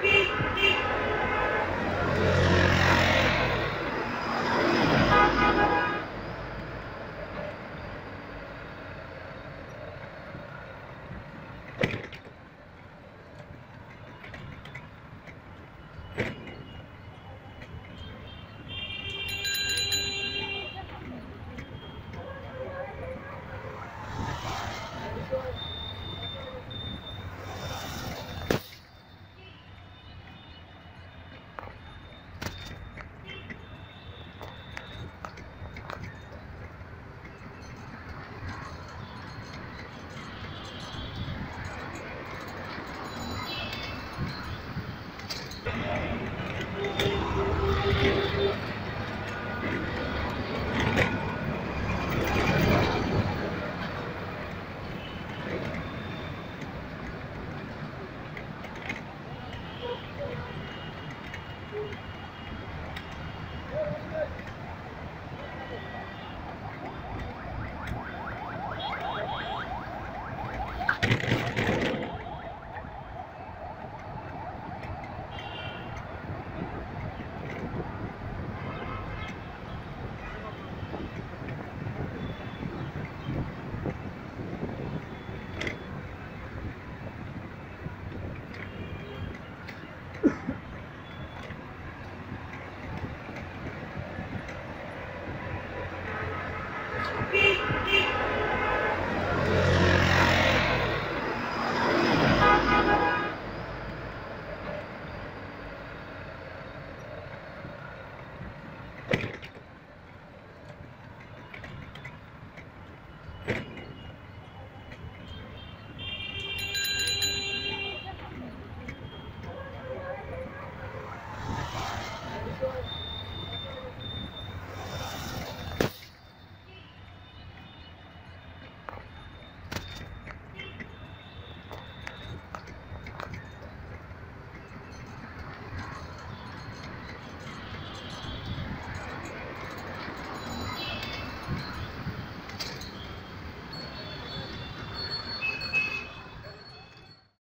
beep, beep. Beep, beep.